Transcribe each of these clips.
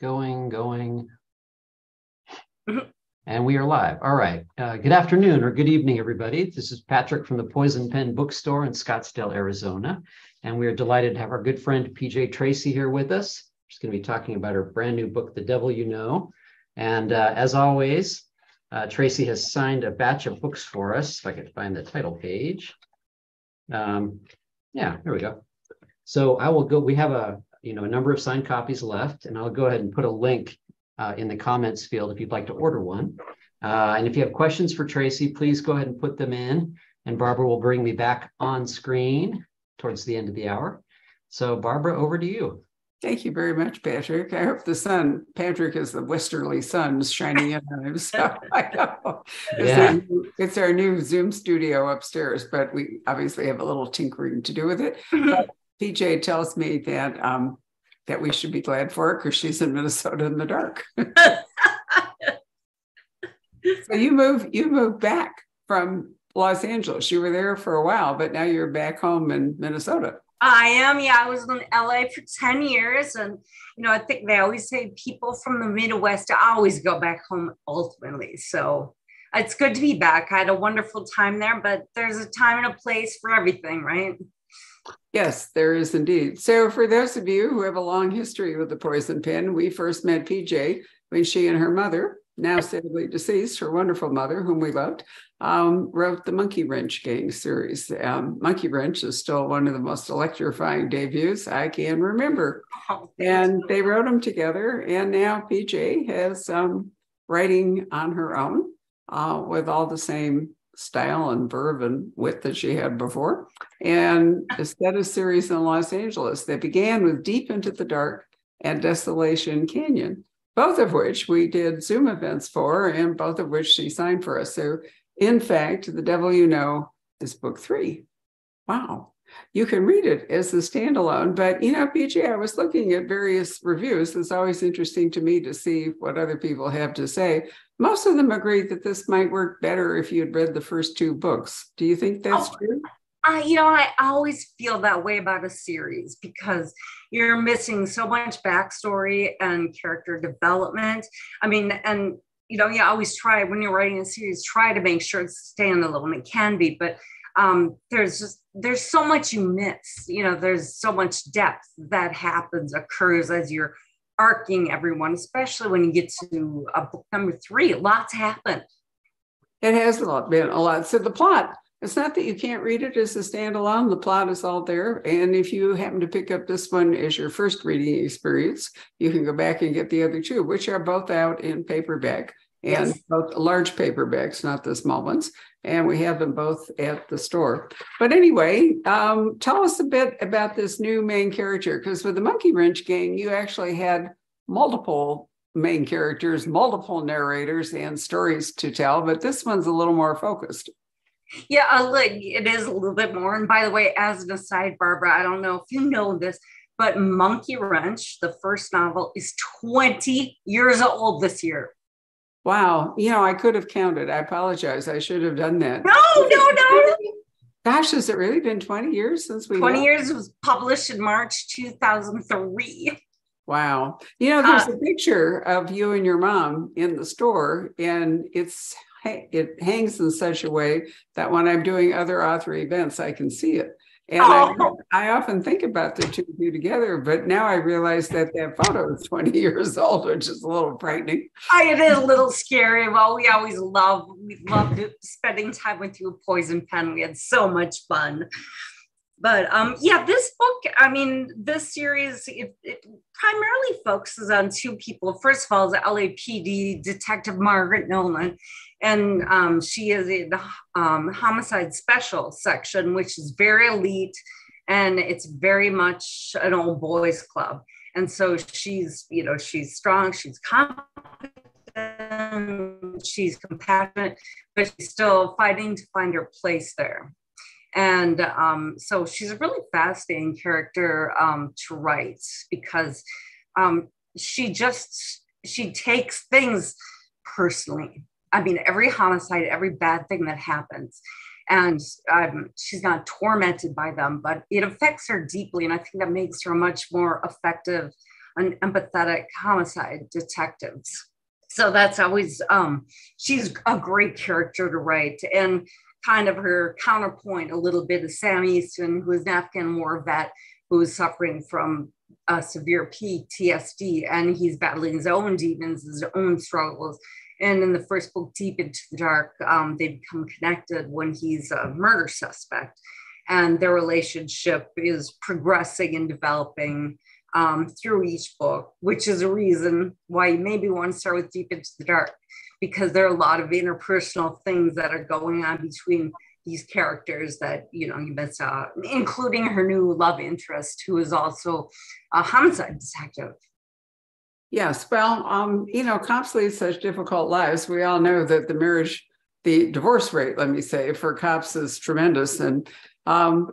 going, going. And we are live. All right. Uh, good afternoon or good evening, everybody. This is Patrick from the Poisoned Pen Bookstore in Scottsdale, Arizona. And we are delighted to have our good friend PJ Tracy here with us. She's going to be talking about her brand new book, The Devil You Know. And uh, as always, uh, Tracy has signed a batch of books for us. If I could find the title page. Um, yeah, here we go. So I will go. We have a you know a number of signed copies left, and I'll go ahead and put a link uh, in the comments field if you'd like to order one. Uh, and if you have questions for Tracy, please go ahead and put them in, and Barbara will bring me back on screen towards the end of the hour. So Barbara, over to you. Thank you very much, Patrick. I hope the sun, Patrick is the westerly sun shining in on him. So I know. It's, Yeah. our, new- it's our new Zoom studio upstairs, but we obviously have a little tinkering to do with it. But PJ tells me that um, that we should be glad for it because she's in Minnesota in the dark. so you move you moved back from Los Angeles. You were there for a while, but now you're back home in Minnesota. I am. Yeah, I was in LA for 10 years. And, you know, I think they always say people from the Midwest always go back home ultimately. So it's good to be back. I had a wonderful time there, but there's a time and a place for everything, right? Yes, there is indeed. So, for those of you who have a long history with the poisoned pen, we first met PJ when she and her mother, now sadly deceased, her wonderful mother, whom we loved, um, wrote the Monkeewrench Gang series. Um, Monkeewrench is still one of the most electrifying debuts I can remember. And they wrote them together. And now PJ has um, writing on her own uh, with all the same style and verve and wit that she had before. And a set of series in Los Angeles that began with Deep Into the Dark and Desolation Canyon, both of which we did Zoom events for, and both of which she signed for us. So, in fact, The Devil You Know is book three. Wow. You can read it as a standalone, but you know, PJ, I was looking at various reviews. It's always interesting to me to see what other people have to say. Most of them agree that this might work better if you had read the first two books. Do you think that's Oh, true? I, you know, I always feel that way about a series because you're missing so much backstory and character development. I mean, and you know, you always try when you're writing a series, try to make sure it's standalone. It can be, but um, there's just there's so much you miss. You know, there's so much depth that happens, occurs as you're arcing everyone, especially when you get to a book number three. Lots happen. It has a lot, been a lot. So the plot, it's not that you can't read it as a standalone. The plot is all there. And if you happen to pick up this one as your first reading experience, you can go back and get the other two, which are both out in paperback and Yes. both large paperbacks, not the small ones. And we have them both at the store. But anyway, um, tell us a bit about this new main character, because with the Monkeewrench Gang, you actually had multiple main characters, multiple narrators, and stories to tell, but this one's a little more focused. Yeah, uh, it is a little bit more. And by the way, as an aside, Barbara, I don't know if you know this, but Monkeewrench, the first novel, is 20 years old this year. Wow, you know, I could have counted. I apologize. I should have done that. No, no, no. Gosh, has it really been 20 years since we 20 met? years was published in March 2003. Wow. You know, there's Uh, a picture of you and your mom in the store, and it's it hangs in such a way that when I'm doing other author events, I can see it. And Oh. I, I often think about the two of you together, but now I realize that that photo is 20 years old, which is a little frightening. I, it is a little scary. Well, we always love, we loved spending time with you at Poisoned Pen. We had so much fun. But um, yeah, this book, I mean, this series, it, it primarily focuses on two people. First of all, the LAPD Detective Margaret Nolan, and um, she is in the um, homicide special section, which is very elite and it's very much an old boys club. And so she's, you know, she's strong, she's confident, she's compassionate, but she's still fighting to find her place there. And um, so she's a really fascinating character um, to write because um, she just she takes things personally. I mean, every homicide, every bad thing that happens, and um, she's not tormented by them, but it affects her deeply, and I think that makes her a much more effective and empathetic homicide detectives. So that's always um, she's a great character to write, and kind of her counterpoint a little bit is Sam Easton, who is an Afghan war vet who is suffering from a severe PTSD, and he's battling his own demons, his own struggles. And in the first book, Deep into the Dark, um, they become connected when he's a murder suspect and their relationship is progressing and developing um, through each book, which is a reason why you maybe want to start with Deep into the Dark, because there are a lot of interpersonal things that are going on between these characters that you know you miss out, including her new love interest, who is also a homicide detective. Yes, well, um, you know, cops lead such difficult lives. We all know that the marriage, the divorce rate, let me say, for cops is tremendous, and um,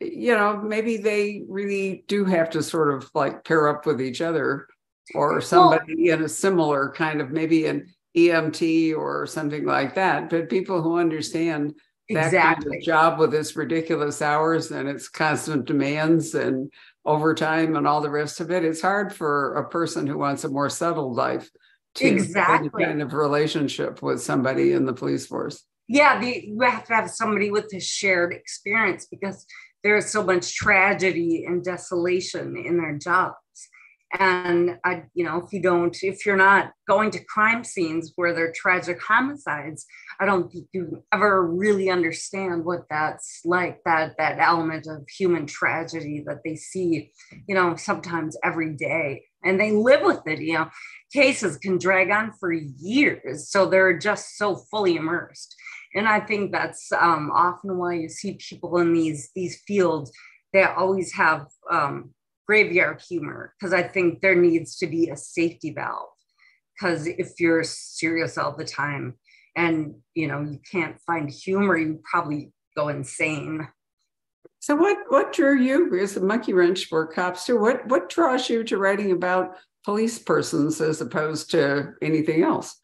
you know, maybe they really do have to sort of like pair up with each other or somebody well, in a similar kind of maybe an EMT or something like that. But people who understand that exactly. kind of job with its ridiculous hours and its constant demands and overtime and all the rest of it, it's hard for a person who wants a more settled life to exactly. kind of relationship with somebody in the police force yeah, the, you have to have somebody with a shared experience because there's so much tragedy and desolation in their jobs. And I, you know, if you don't, if you're not going to crime scenes where there are tragic homicides, I don't think you ever really understand what that's like. That that element of human tragedy that they see, you know, sometimes every day, and they live with it. You know, cases can drag on for years, so they're just so fully immersed and i think that's um, often why you see people in these these fields they always have um, graveyard humor because i think there needs to be a safety valve because if you're serious all the time and you know you can't find humor you probably go insane so what what drew you as a Monkeewrench for cops too what what draws you to writing about police persons as opposed to anything else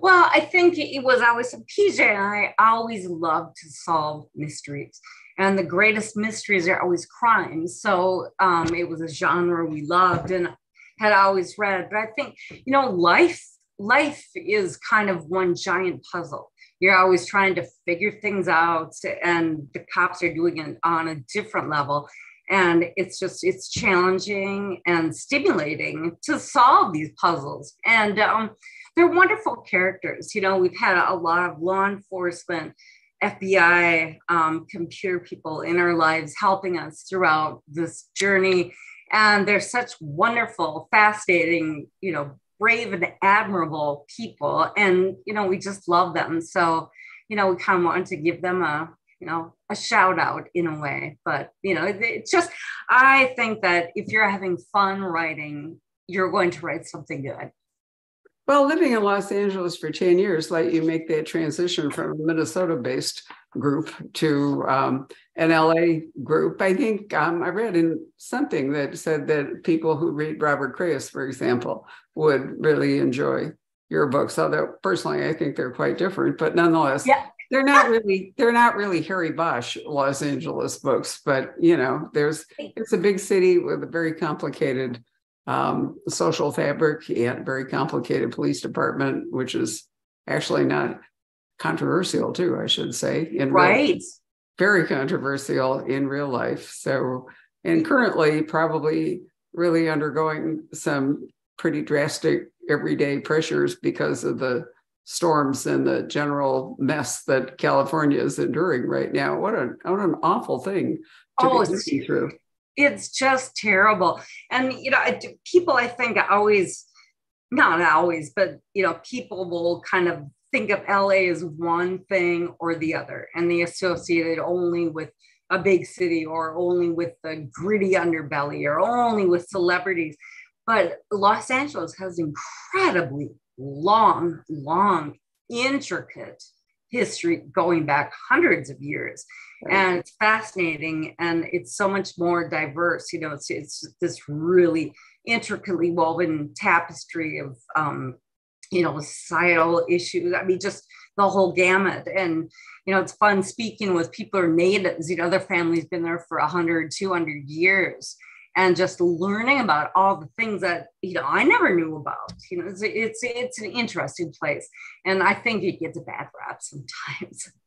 well, I think it was always a PJ and I always loved to solve mysteries. And the greatest mysteries are always crimes. So um, it was a genre we loved and had always read. But I think, you know, life life is kind of one giant puzzle. You're always trying to figure things out, and the cops are doing it on a different level. And it's just, it's challenging and stimulating to solve these puzzles. And um, they're wonderful characters. You know, we've had a lot of law enforcement, FBI, um, computer people in our lives helping us throughout this journey. And they're such wonderful, fascinating, you know, brave and admirable people. And, you know, we just love them. So, you know, we kind of wanted to give them a, you know, a shout out in a way. But, you know, it's just, I think that if you're having fun writing, you're going to write something good. Well, living in Los Angeles for 10 years let you make that transition from a Minnesota based group to um, an LA group. I think um, I read in something that said that people who read Robert Crais, for example, would really enjoy your books. Although personally, I think they're quite different, but nonetheless, yeah. they're not really they're not really Harry Bosch Los Angeles books. But you know, there's it's a big city with a very complicated um, social fabric. He had a very complicated police department, which is actually not controversial, too, I should say. In right. Real, very controversial in real life. So, and currently, probably really undergoing some pretty drastic everyday pressures because of the storms and the general mess that California is enduring right now. What an what an awful thing to oh, be through it's just terrible. And, you know, people, I think, always, not always, but, you know, people will kind of think of LA as one thing or the other, and they associate it only with a big city or only with the gritty underbelly or only with celebrities. But Los Angeles has incredibly long, long, intricate history going back hundreds of years and it's fascinating and it's so much more diverse you know it's, it's this really intricately woven tapestry of um, you know societal issues i mean just the whole gamut and you know it's fun speaking with people who are natives you know their family's been there for 100 200 years and just learning about all the things that you know I never knew about. You know, it's it's it's an interesting place, and I think it gets a bad rap sometimes.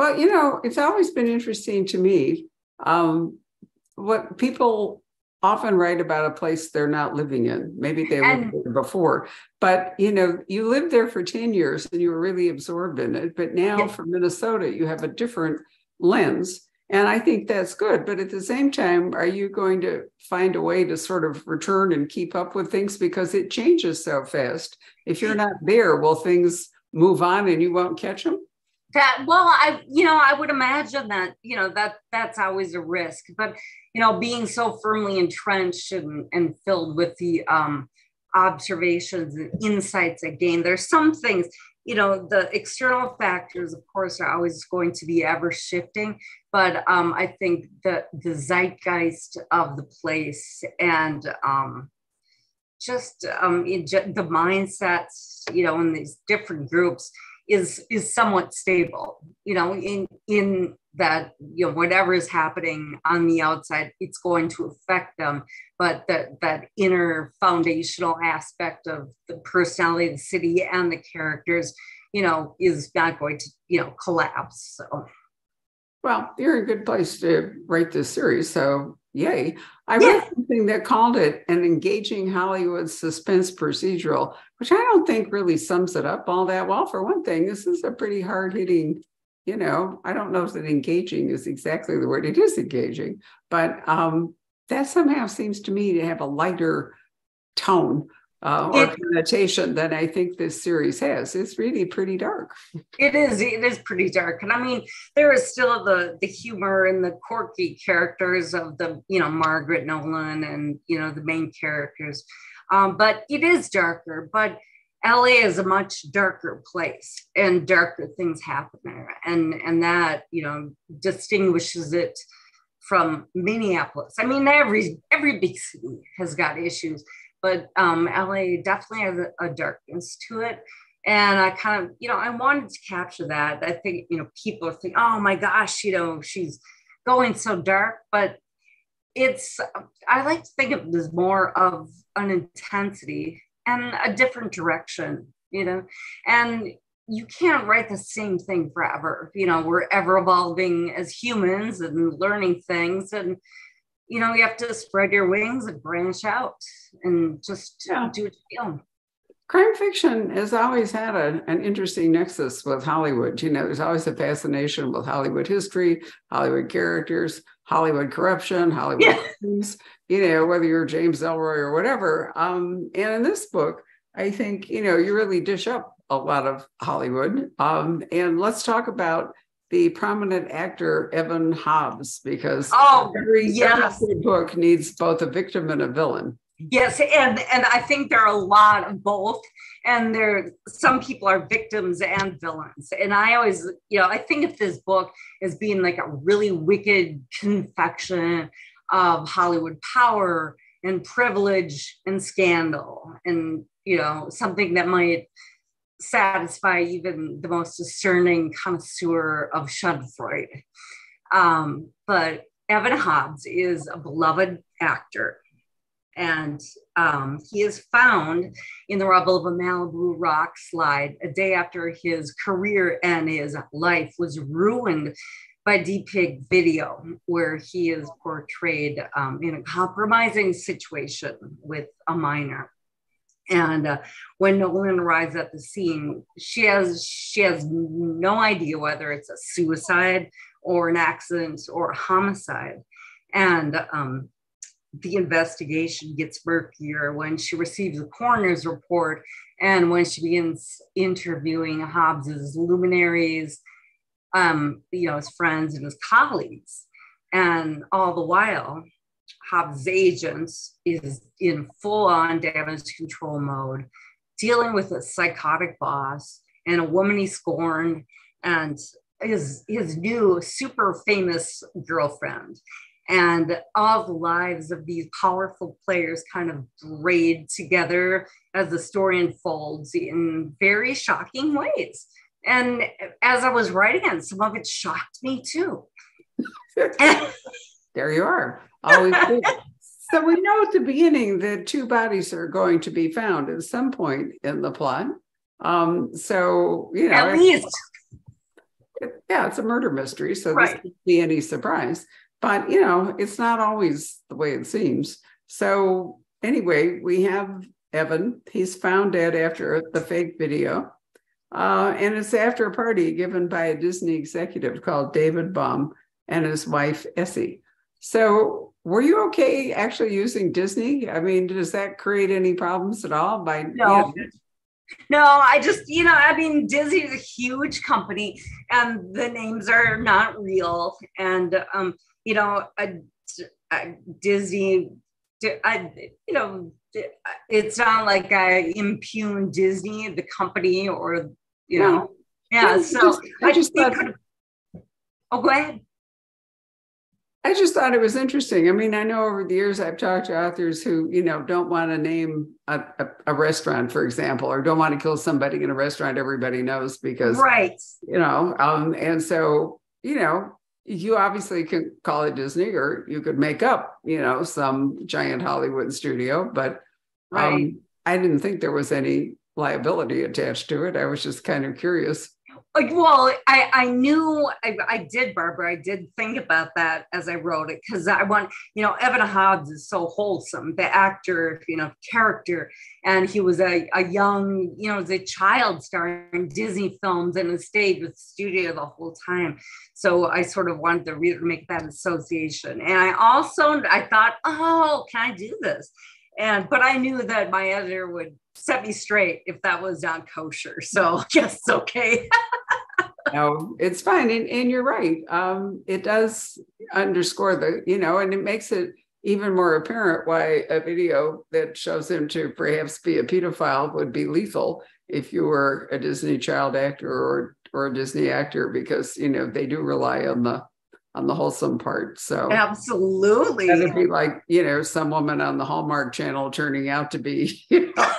Well, you know, it's always been interesting to me um, what people often write about a place they're not living in. Maybe they lived there before, but you know, you lived there for 10 years and you were really absorbed in it. But now yeah. for Minnesota, you have a different lens. And I think that's good. But at the same time, are you going to find a way to sort of return and keep up with things because it changes so fast? If you're not there, will things move on and you won't catch them? That well, I you know I would imagine that you know that that's always a risk, but you know being so firmly entrenched and, and filled with the um, observations and insights again, there's some things you know the external factors of course are always going to be ever shifting but um, i think the the zeitgeist of the place and um, just um, the mindsets you know in these different groups is is somewhat stable you know in in that you know whatever is happening on the outside it's going to affect them. But that that inner foundational aspect of the personality of the city and the characters you know is not going to you know collapse so well you're in a good place to write this series so yay i yeah. read something that called it an engaging hollywood suspense procedural which i don't think really sums it up all that well for one thing this is a pretty hard-hitting you know, I don't know if that engaging is exactly the word. It is engaging, but um, that somehow seems to me to have a lighter tone uh, or it, connotation than I think this series has. It's really pretty dark. It is. It is pretty dark, and I mean, there is still the the humor and the quirky characters of the you know Margaret Nolan and you know the main characters, um, but it is darker. But LA is a much darker place and darker things happen there. And, and that, you know, distinguishes it from Minneapolis. I mean, every, every big city has got issues, but um, LA definitely has a, a darkness to it. And I kind of, you know, I wanted to capture that. I think, you know, people think, oh my gosh, you know, she's going so dark, but it's, I like to think of this more of an intensity and a different direction, you know, and you can't write the same thing forever. You know, we're ever evolving as humans and learning things. And, you know, you have to spread your wings and branch out and just yeah. do what you feel. Crime fiction has always had a, an interesting nexus with Hollywood. You know, there's always a fascination with Hollywood history, Hollywood characters, Hollywood corruption, Hollywood yeah. things, you know, whether you're James Ellroy or whatever. Um, and in this book, I think, you know, you really dish up a lot of Hollywood. Um, and let's talk about the prominent actor Evan Hobbs, because oh, every, yes. every book needs both a victim and a villain. Yes, and and I think there are a lot of both, and there some people are victims and villains. And I always, you know, I think of this book as being like a really wicked confection of Hollywood power and privilege and scandal, and you know, something that might satisfy even the most discerning connoisseur of Schadenfreude. Um, but Evan Hobbs is a beloved actor and um, he is found in the rubble of a Malibu rock slide a day after his career and his life was ruined by deep fake video, where he is portrayed um, in a compromising situation with a minor. And uh, when Nolan arrives at the scene, she has she has no idea whether it's a suicide or an accident or a homicide. And um, the investigation gets murkier when she receives the coroner's report and when she begins interviewing Hobbs's luminaries, um, you know, his friends and his colleagues. And all the while, Hobbs' agent is in full on damage control mode, dealing with a psychotic boss and a woman he scorned and his, his new super famous girlfriend and all the lives of these powerful players kind of braid together as the story unfolds in very shocking ways. And as I was writing it, some of it shocked me too. there you are. Always so we know at the beginning that two bodies are going to be found at some point in the plot. Um, so you know, At least. it- yeah, it's a murder mystery, so Right. this can't be any surprise. But you know, it's not always the way it seems. So anyway, we have Evan. He's found dead after the fake video. Uh, and it's after a party given by a Disney executive called David Baum and his wife Essie. So were you okay actually using Disney? I mean, does that create any problems at all? By No. No, I just, you know, I mean, Disney is a huge company and the names are not real. And, um, you know, a, a Disney, I, you know, it's not like I impugn Disney, the company, or, you know, yeah. No, so just- I I just just they thought- Oh, go ahead. I just thought it was interesting. I mean, I know over the years I've talked to authors who, you know, don't want to name a, a, a restaurant, for example, or don't want to kill somebody in a restaurant everybody knows because, Right. you know, um, and so, you know, you obviously can call it Disney or you could make up, you know, some giant Hollywood studio, but Right. um, I didn't think there was any liability attached to it. I was just kind of curious. Like well i i knew i, I did barbara i did think about that as i wrote it because i want you know evan hobbs is so wholesome the actor you know character. And he was a, a young you know as a child starring in disney films and has stayed with the studio the whole time. So i sort of wanted the reader to make that association. And i also i thought oh can i do this and but i knew that my editor would set me straight if that was not kosher so yes, okay no, it's fine. And, and you're right. Um, it does underscore the, you know, and it makes it even more apparent why a video that shows him to perhaps be a pedophile would be lethal if you were a Disney child actor or or a Disney actor, because you know they do rely on the on the wholesome part. So Absolutely. that'd be like, you know, some woman on the Hallmark channel turning out to be, you know,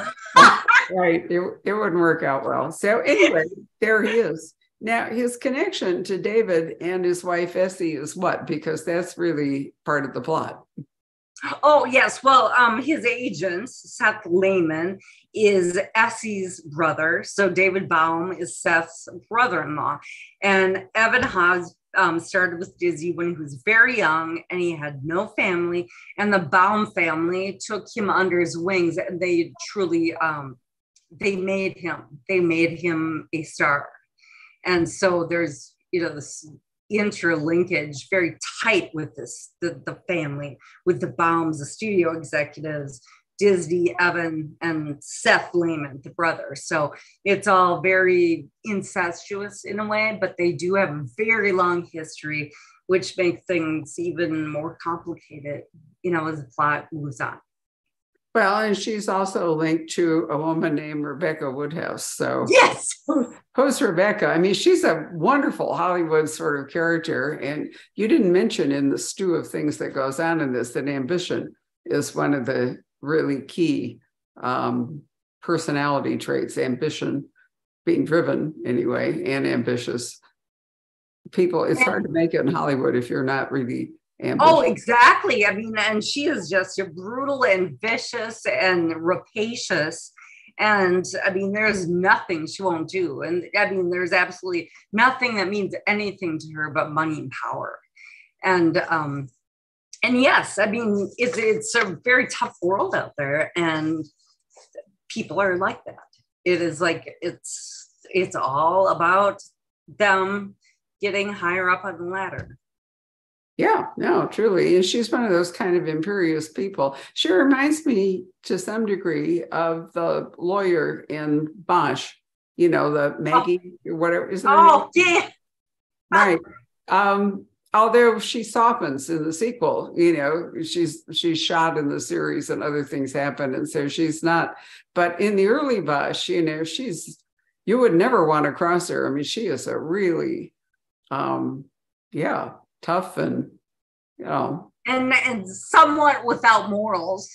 right. It, it wouldn't work out well. So anyway, there he is. Now his connection to David and his wife Essie is what? Because that's really part of the plot. Oh yes, well, um, his agent Seth Lehman is Essie's brother, so David Baum is Seth's brother-in-law, and Evan Hobbs um, started with Disney when he was very young and he had no family, and the Baum family took him under his wings, and they truly, um, they made him, they made him a star, and so there's you know this interlinkage very tight with this the, the family with the Baums, the studio executives, Disney, Evan, and Seth Lehman, the brother. So it's all very incestuous in a way, but they do have a very long history, which makes things even more complicated, you know, as the plot moves on. Well, and she's also linked to a woman named Rebecca Woodhouse. So Yes. who's Rebecca? I mean, she's a wonderful Hollywood sort of character. And you didn't mention in the stew of things that goes on in this that ambition is one of the really key um, personality traits. Ambition, being driven anyway, and ambitious. People, it's hard to make it in Hollywood if you're not really ambitious. Oh, exactly. I mean, and she is just brutal and vicious and rapacious. And I mean, there's nothing she won't do. And I mean, there's absolutely nothing that means anything to her but money and power. And um, and yes, I mean, it's it's a very tough world out there, and people are like that. It is like it's it's all about them getting higher up on the ladder. Yeah, no, truly. And she's one of those kind of imperious people. She reminds me to some degree of the lawyer in Bosch, you know, the Maggie, oh. whatever is that? Oh, yeah. Right. Um, although she softens in the sequel, you know, she's she's shot in the series and other things happen. And so she's not, but in the early Bosch, you know, she's you would never want to cross her. I mean, she is a really um yeah, tough and you know and and somewhat without morals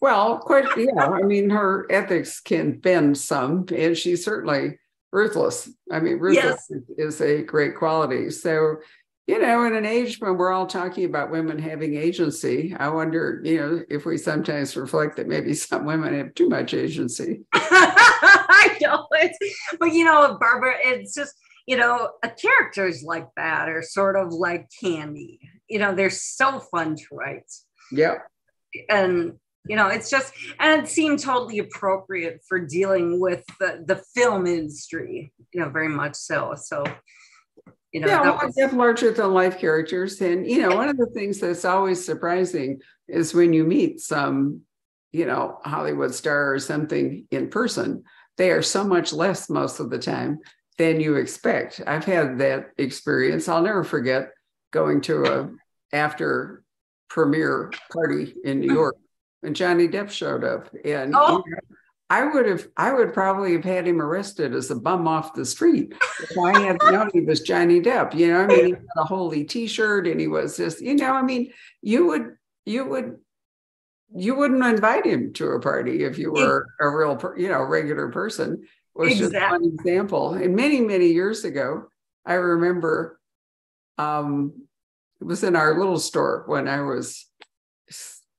well quite yeah i mean her ethics can bend some and she's certainly ruthless i mean ruthless yes. is a great quality so you know, in an age when we're all talking about women having agency, I wonder, you know, if we sometimes reflect that maybe some women have too much agency. I know it, but you know, Barbara, it's just you know, a characters like that are sort of like candy. You know, they're so fun to write. Yeah. And you know, it's just and it seemed totally appropriate for dealing with the, the film industry, you know, very much so. So you know, yeah, well, was- have larger than life characters. And, you know, one of the things that's always surprising is when you meet some, you know, Hollywood star or something in person, they are so much less most of the time than you expect. I've had that experience. I'll never forget going to a after premiere party in New York and Johnny Depp showed up. And oh. you know, I would have, I would probably have had him arrested as a bum off the street if I had known he was Johnny Depp. You know, I mean, he had a holy T-shirt, and he was just, you know, I mean, you would, you would, you wouldn't invite him to a party if you were a real, you know, regular person. Was exactly. just one example. And many, many years ago, I remember, um, it was in our little store when I was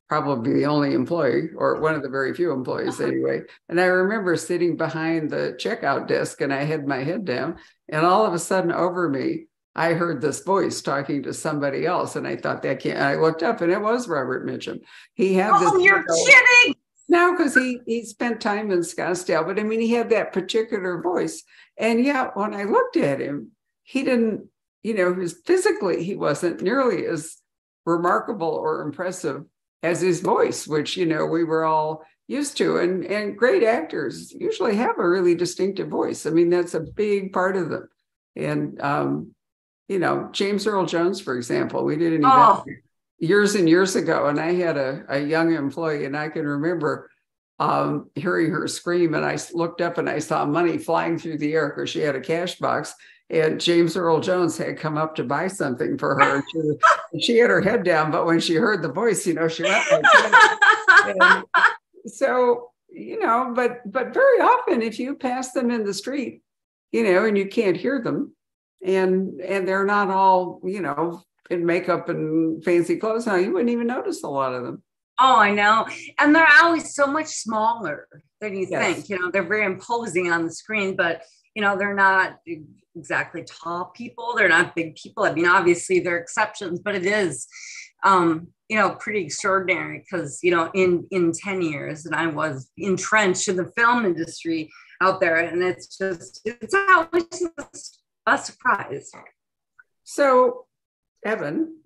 probably the only employee or one of the very few employees anyway. And I remember sitting behind the checkout desk and I had my head down, and all of a sudden over me, I heard this voice talking to somebody else. And I thought that can't, I looked up and it was Robert Mitchum. He had oh, this. you're kidding. No, because he he spent time in Scottsdale, but I mean he had that particular voice. And yeah, when I looked at him, he didn't, you know, his physically he wasn't nearly as remarkable or impressive as his voice, which you know we were all used to. And and great actors usually have a really distinctive voice. I mean, that's a big part of them. And um, you know, James Earl Jones, for example, we did an oh. event years and years ago, and I had a, a young employee, and I can remember um, hearing her scream, and I looked up and I saw money flying through the air because she had a cash box, and James Earl Jones had come up to buy something for her. She, she had her head down, but when she heard the voice, you know, she went like so, you know, but but very often if you pass them in the street, you know, and you can't hear them, and and they're not all, you know, in makeup and fancy clothes now, you wouldn't even notice a lot of them. Oh, I know. And they're always so much smaller than you yes. think. You know, they're very imposing on the screen, but you know, they're not exactly tall people. They're not big people. I mean, obviously they're exceptions, but it is, um, you know, pretty extraordinary because, you know, in, in 10 years and I was entrenched in the film industry out there and it's just, it's always a surprise. So Evan,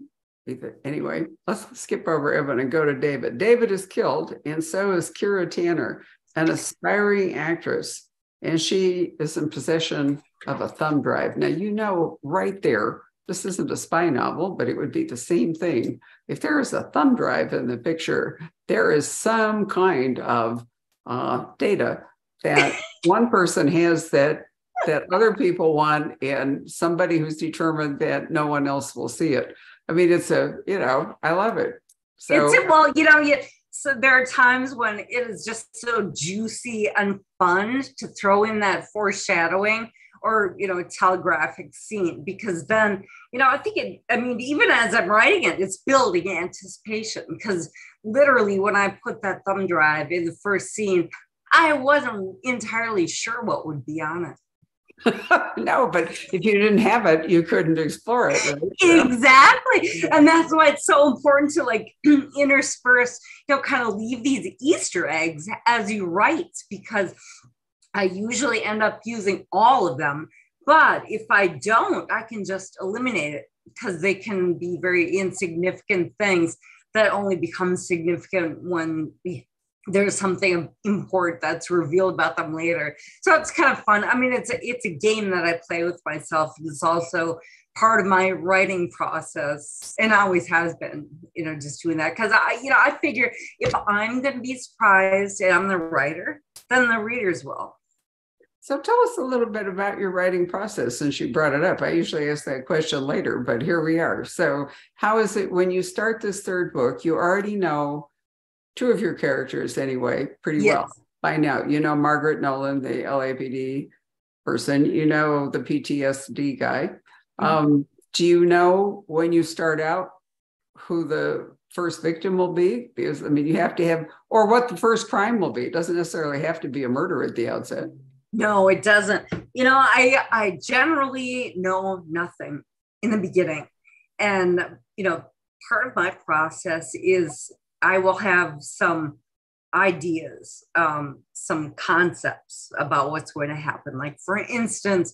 anyway, let's skip over Evan and go to David. David is killed and so is Kira Tanner, an aspiring actress and she is in possession of a thumb drive. Now, you know, right there, this isn't a spy novel, but it would be the same thing. If there is a thumb drive in the picture, there is some kind of uh, data that one person has that that other people want, and somebody who's determined that no one else will see it. I mean, it's a you know, I love it. So it's well, you know, you so there are times when it is just so juicy and fun to throw in that foreshadowing or you know a telegraphic scene because then you know i think it i mean even as i'm writing it it's building anticipation because literally when i put that thumb drive in the first scene i wasn't entirely sure what would be on it no, but if you didn't have it, you couldn't explore it. Right? Exactly. And that's why it's so important to like intersperse, you know, kind of leave these Easter eggs as you write, because I usually end up using all of them. But if I don't, I can just eliminate it because they can be very insignificant things that only become significant when there's something important that's revealed about them later. So it's kind of fun. I mean, it's a, it's a game that I play with myself. It's also part of my writing process and always has been, you know, just doing that. Cause I, you know, I figure if I'm going to be surprised and I'm the writer, then the readers will. So tell us a little bit about your writing process since you brought it up. I usually ask that question later, but here we are. So how is it when you start this third book, you already know two of your characters anyway, pretty yes. well by now. You know Margaret Nolan, the LAPD person. You know the PTSD guy. Mm-hmm. Um, do you know when you start out who the first victim will be? Because I mean, you have to have, or what the first crime will be. It doesn't necessarily have to be a murder at the outset. No, it doesn't. You know, I I generally know nothing in the beginning, and you know, part of my process is I will have some ideas, um, some concepts about what's going to happen. Like, for instance,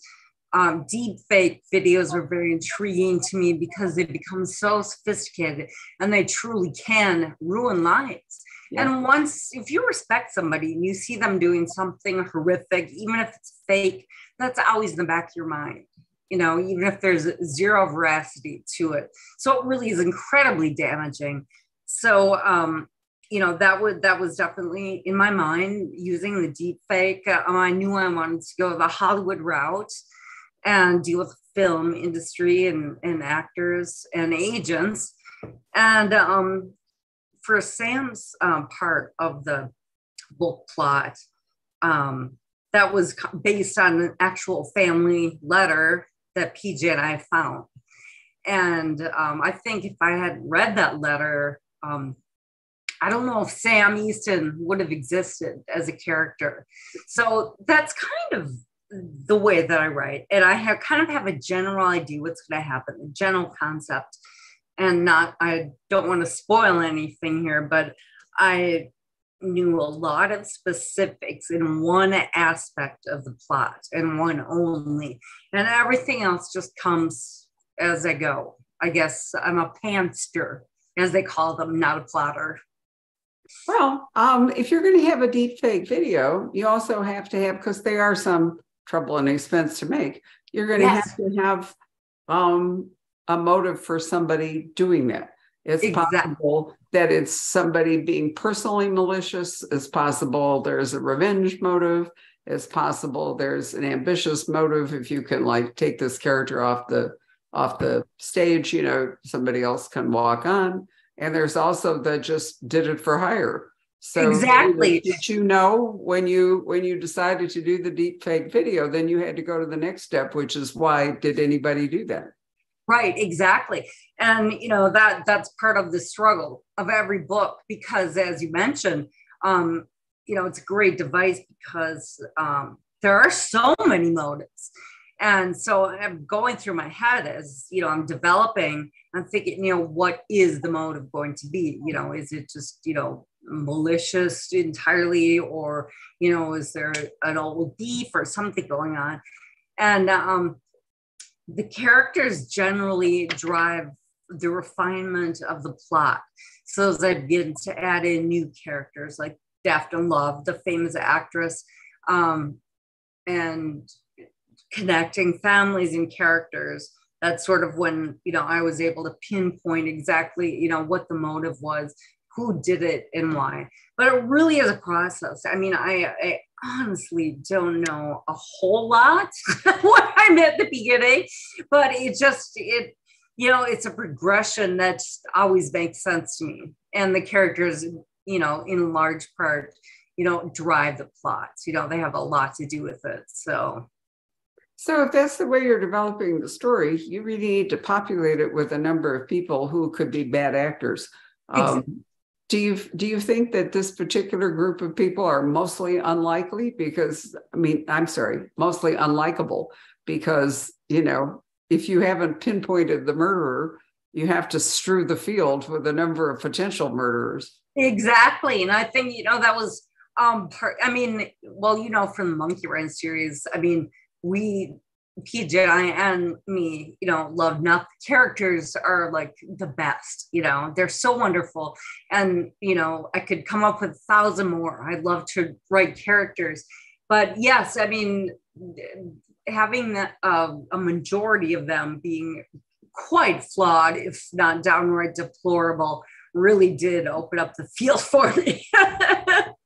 um, deep fake videos are very intriguing to me because they become so sophisticated and they truly can ruin lives. Yeah. And once, if you respect somebody and you see them doing something horrific, even if it's fake, that's always in the back of your mind, you know, even if there's zero veracity to it. So it really is incredibly damaging. So, um, you know, that would that was definitely in my mind using the deep fake. Uh, I knew I wanted to go the Hollywood route and deal with film industry and, and actors and agents. And um, for Sam's um, part of the book plot, um, that was based on an actual family letter that PJ and I found. And um, I think if I had read that letter, um, I don't know if Sam Easton would have existed as a character. So that's kind of the way that I write. And I have kind of have a general idea what's going to happen, a general concept. And not, I don't want to spoil anything here, but I knew a lot of specifics in one aspect of the plot and one only. And everything else just comes as I go. I guess I'm a pantser, as they call them, not a plotter. Well, um, if you're going to have a deep fake video, you also have to have, because there are some trouble and expense to make, you're going to yes. have to have um, a motive for somebody doing that. It's exactly. possible that it's somebody being personally malicious. It's possible there's a revenge motive. It's possible there's an ambitious motive. If you can like take this character off the off the stage, you know, somebody else can walk on. And there's also the just did it for hire. So exactly. Did you know when you when you decided to do the deep fake video, then you had to go to the next step, which is why did anybody do that? Right, exactly. And you know that that's part of the struggle of every book because as you mentioned, um, you know, it's a great device because um, there are so many motives. And so I'm going through my head as, you know, I'm developing, I'm thinking, you know, what is the motive going to be? You know, is it just, you know, malicious entirely or you know is there an old beef or something going on and um, the characters generally drive the refinement of the plot so as i begin to add in new characters like daphne love the famous actress um, and connecting families and characters that's sort of when you know i was able to pinpoint exactly you know what the motive was who did it and why. But it really is a process. I mean, I, I honestly don't know a whole lot what I meant at the beginning, but it just it you know it's a progression that always makes sense to me, and the characters you know in large part you know drive the plots. You know they have a lot to do with it. So. So, if that's the way you're developing the story, you really need to populate it with a number of people who could be bad actors. Um, do you do you think that this particular group of people are mostly unlikely? Because i mean i'm sorry mostly unlikable because you know if you haven't pinpointed the murderer you have to strew the field with a number of potential murderers. Exactly. And i think you know that was um part, i mean well you know from the Monkeewrench series i mean we PJ and me, you know, love characters are like the best, you know, they're so wonderful. And, you know, I could come up with a thousand more. I'd love to write characters. But yes, I mean, having that, uh, a majority of them being quite flawed, if not downright deplorable, really did open up the field for me.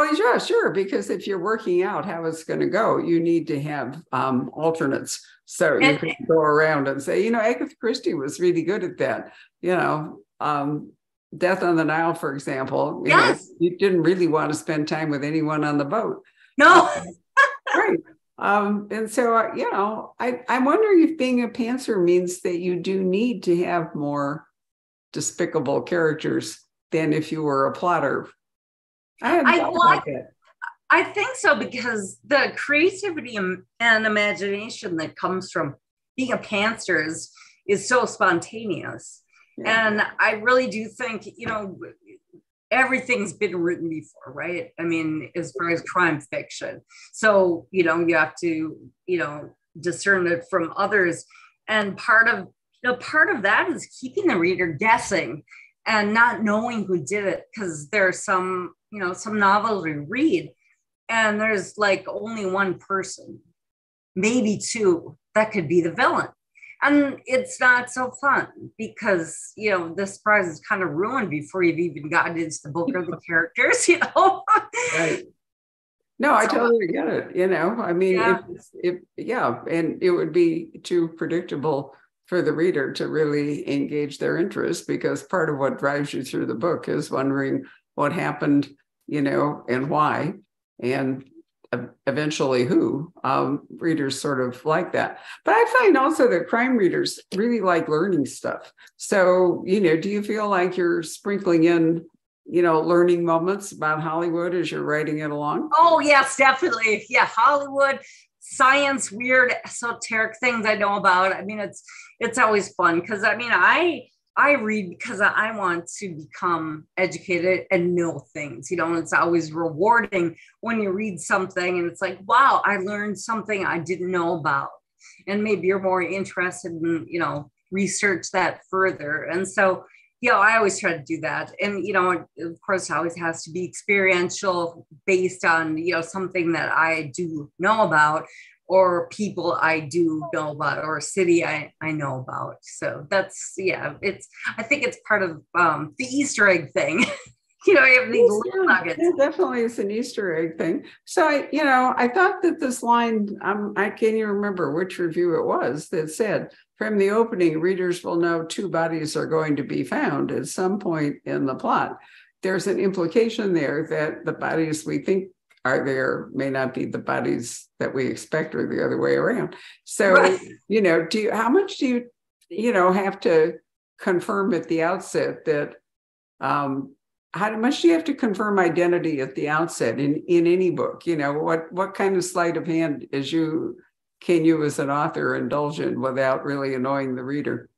Well, yeah, sure. Because if you're working out how it's going to go, you need to have um, alternates. So you can go around and say, you know, Agatha Christie was really good at that. You know, um, Death on the Nile, for example. You yes. Know, you didn't really want to spend time with anyone on the boat. No. right. Um, and so, uh, you know, I, I'm wondering if being a pantser means that you do need to have more despicable characters than if you were a plotter. I, I like it. I think so because the creativity and imagination that comes from being a pantser is, is so spontaneous. Yeah. And I really do think, you know, everything's been written before, right? I mean, as far as crime fiction. So, you know, you have to, you know, discern it from others. And part of, you know, part of that is keeping the reader guessing and not knowing who did it because there's some, you know, some novels we read and there's like only one person, maybe two, that could be the villain. And it's not so fun because you know the surprise is kind of ruined before you've even gotten into the book or the characters you know? Right. No i totally get it you know? I mean yeah. If, if yeah and it would be too predictable for the reader to really engage their interest because part of what drives you through the book is wondering what happened you know and why and eventually who. Um, readers sort of like that. But i find also that crime readers really like learning stuff. So you know do you feel like you're sprinkling in you know learning moments about hollywood as you're writing it along? Oh yes definitely. Yeah hollywood science weird esoteric things i know about i mean it's it's always fun because i mean i I read because I want to become educated and know things. You know, it's always rewarding when you read something and it's like, wow, I learned something I didn't know about. And maybe you're more interested in, you know, research that further. And so, know, I always try to do that. And, you know, of course, it always has to be experiential based on, you know, something that I do know about or people I do know about or a city I, I know about. So that's yeah, it's I think it's part of um, the Easter egg thing. you know, you have these little nuggets. It definitely is an Easter egg thing. So I, you know, I thought that this line, um, I can't even remember which review it was that said, from the opening, readers will know two bodies are going to be found at some point in the plot. There's an implication there that the bodies we think are there may not be the bodies that we expect or the other way around so right. you know do you how much do you you know have to confirm at the outset that um how much do you have to confirm identity at the outset in in any book you know what what kind of sleight of hand is you can you as an author indulge in without really annoying the reader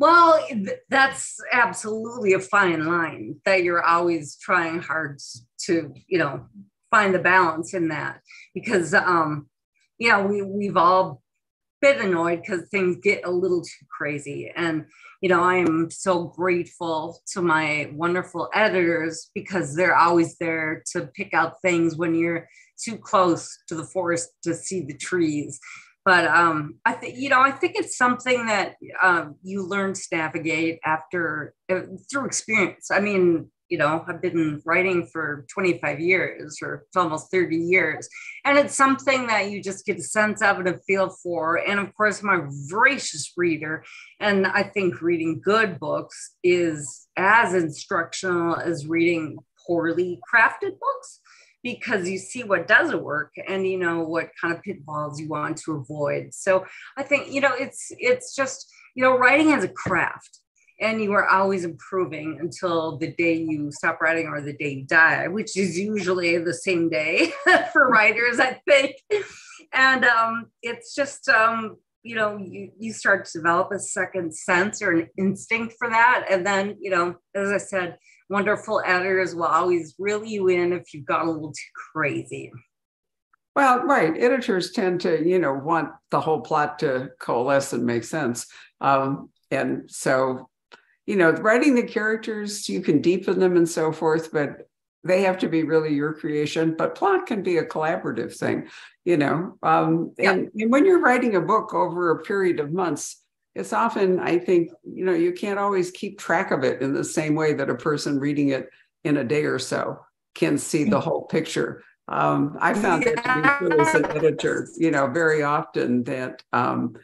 well, that's absolutely a fine line that you're always trying hard to, you know, find the balance in that because, um, yeah, we, we've all been annoyed because things get a little too crazy. And, you know, I am so grateful to my wonderful editors because they're always there to pick out things when you're too close to the forest to see the trees but um, I think you know I think it's something that um, you learn to navigate after uh, through experience. I mean, you know, I've been writing for 25 years or almost 30 years, and it's something that you just get a sense of and a feel for. And of course, I'm a voracious reader, and I think reading good books is as instructional as reading poorly crafted books because you see what doesn't work and you know what kind of pitfalls you want to avoid. So i think you know it's it's just you know writing as a craft and you are always improving until the day you stop writing or the day you die which is usually the same day for writers i think. And um, it's just um, you know you, you start to develop a second sense or an instinct for that. And then you know as i said wonderful editors will always reel you in if you've gone a little too crazy. Well, right. Editors tend to, you know, want the whole plot to coalesce and make sense. Um, and so, you know, writing the characters, you can deepen them and so forth, but they have to be really your creation. But plot can be a collaborative thing, you know. Um, yeah. and, and when you're writing a book over a period of months, it's often, I think, you know, you can't always keep track of it in the same way that a person reading it in a day or so can see the whole picture. Um, I found yeah. that to be true as an editor, you know, very often that um,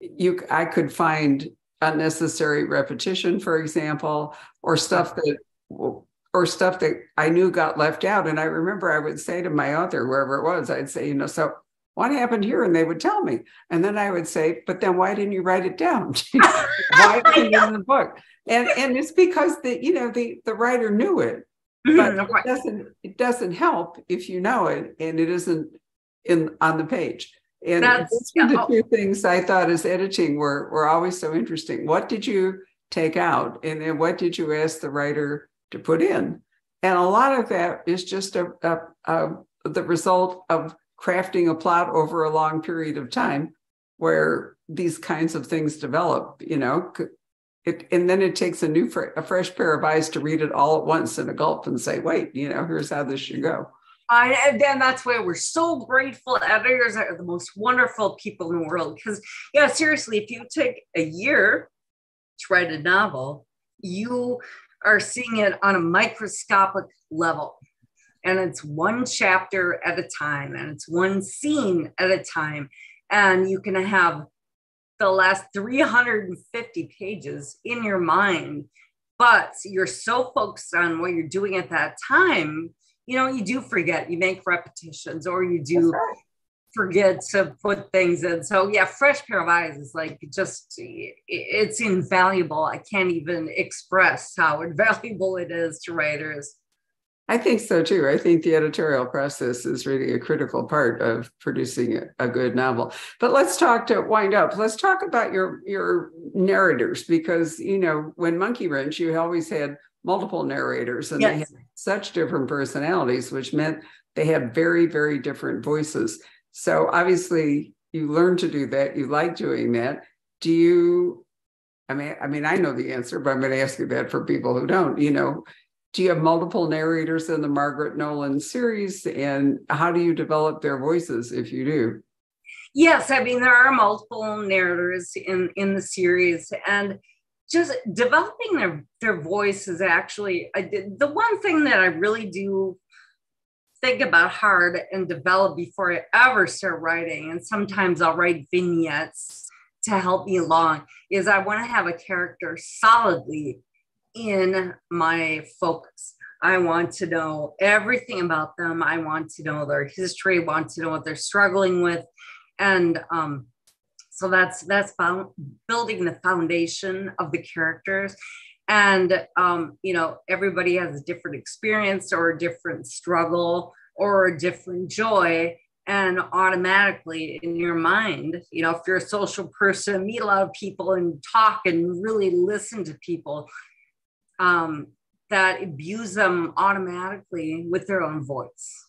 you I could find unnecessary repetition, for example, or stuff that or stuff that I knew got left out. And I remember I would say to my author, wherever it was, I'd say, you know, so what happened here? And they would tell me. And then I would say, but then why didn't you write it down? why didn't you in the book? And and it's because the, you know, the the writer knew it. But mm-hmm. it doesn't it doesn't help if you know it and it isn't in on the page. And That's, the two things I thought as editing were were always so interesting. What did you take out? And then what did you ask the writer to put in? And a lot of that is just a, a, a the result of crafting a plot over a long period of time where these kinds of things develop you know it, and then it takes a new a fresh pair of eyes to read it all at once in a gulp and say wait you know here's how this should go I, and then that's why we're so grateful. Editors are the most wonderful people in the world. Because, yeah, seriously, if you take a year to write a novel, you are seeing it on a microscopic level and it's one chapter at a time and it's one scene at a time and you can have the last 350 pages in your mind but you're so focused on what you're doing at that time you know you do forget you make repetitions or you do right. forget to put things in. So yeah fresh pair of eyes is like just it's invaluable. I can't even express how invaluable it is to writers I think so too. I think the editorial process is really a critical part of producing a, good novel. But let's talk to wind up. Let's talk about your your narrators because you know when Monkeewrench, you always had multiple narrators and yes. they had such different personalities, which meant they had very very different voices. So obviously you learn to do that. You like doing that. Do you? I mean, I mean, I know the answer, but I'm going to ask you that for people who don't. You know, do you have multiple narrators in the Margaret Nolan series? And how do you develop their voices if you do? Yes, I mean, there are multiple narrators in, in the series. And just developing their, their voice is actually the one thing that I really do think about hard and develop before I ever start writing. And sometimes I'll write vignettes to help me along is I want to have a character solidly in my focus. I want to know everything about them. I want to know their history, want to know what they're struggling with. And um, so that's that's building the foundation of the characters. And um, you know, everybody has a different experience or a different struggle or a different joy. And automatically in your mind, you know, if you're a social person, meet a lot of people and talk and really listen to people, um, that abuse them automatically with their own voice.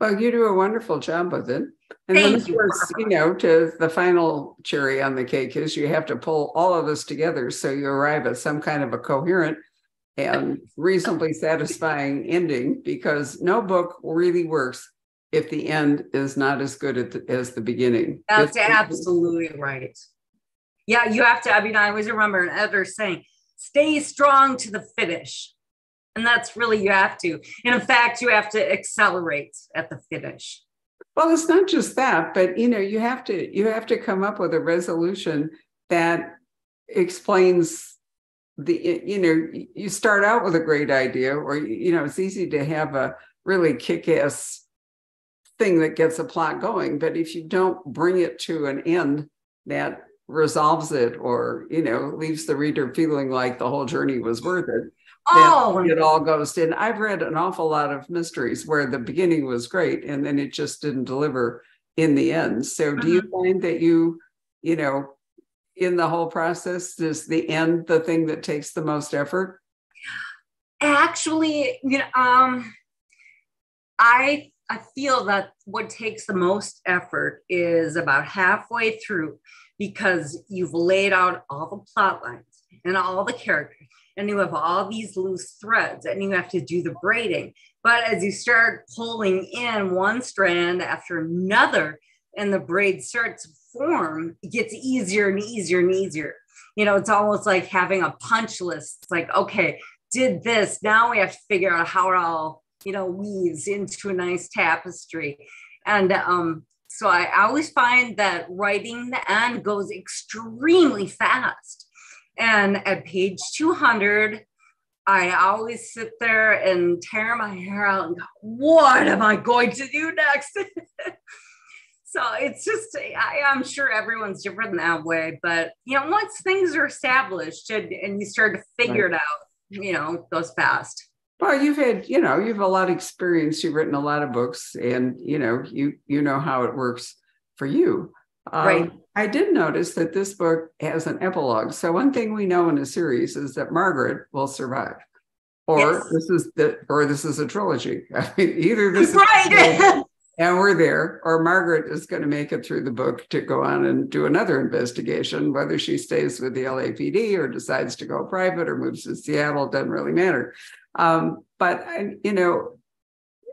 Well, you do a wonderful job with it. And Thank then, of course, you know, to the final cherry on the cake is you have to pull all of this together so you arrive at some kind of a coherent and reasonably satisfying ending because no book really works if the end is not as good as the beginning. That's it's, absolutely right. Yeah, you have to. I mean, I always remember an editor saying, stay strong to the finish. And that's really, you have to. And in fact, you have to accelerate at the finish. Well, it's not just that, but you know, you have to you have to come up with a resolution that explains the you know you start out with a great idea or you know it's easy to have a really kick-ass thing that gets a plot going but if you don't bring it to an end that resolves it or you know leaves the reader feeling like the whole journey was worth it oh! it all goes in. I've read an awful lot of mysteries where the beginning was great and then it just didn't deliver in the end. So do you mm-hmm. find that you you know in the whole process is the end the thing that takes the most effort? Actually you know um i i feel that what takes the most effort is about halfway through because you've laid out all the plot lines and all the characters and you have all these loose threads and you have to do the braiding. But as you start pulling in one strand after another and the braid starts to form it gets easier and easier and easier. You know it's almost like having a punch list. It's like okay did this. Now we have to figure out how it all you know weaves into a nice tapestry. And um so I always find that writing the end goes extremely fast. And at page 200, I always sit there and tear my hair out and go, what am I going to do next? so it's just I, am sure everyone's different in that way but you know once things are established and, and you start to figure right. it out you know goes fast well you've had you know you've a lot of experience you've written a lot of books and you know you you know how it works for you um, right i did notice that this book has an epilogue so one thing we know in a series is that margaret will survive or yes. this is the or this is a trilogy i mean either this right and we're there, or Margaret is going to make it through the book to go on and do another investigation. Whether she stays with the LAPD or decides to go private or moves to Seattle doesn't really matter. Um, but you know,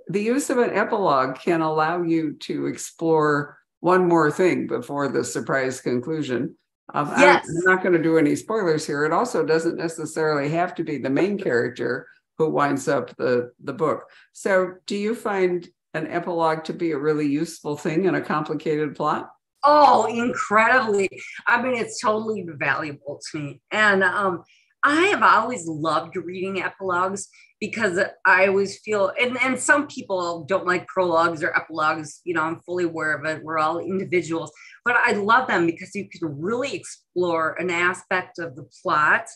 the use of an epilogue can allow you to explore one more thing before the surprise conclusion. Um, yes. I'm not going to do any spoilers here. It also doesn't necessarily have to be the main character who winds up the the book. So, do you find an epilogue to be a really useful thing in a complicated plot? Oh, incredibly. I mean, it's totally valuable to me. And um, I have always loved reading epilogues because I always feel, and, and some people don't like prologues or epilogues. You know, I'm fully aware of it. We're all individuals, but I love them because you can really explore an aspect of the plot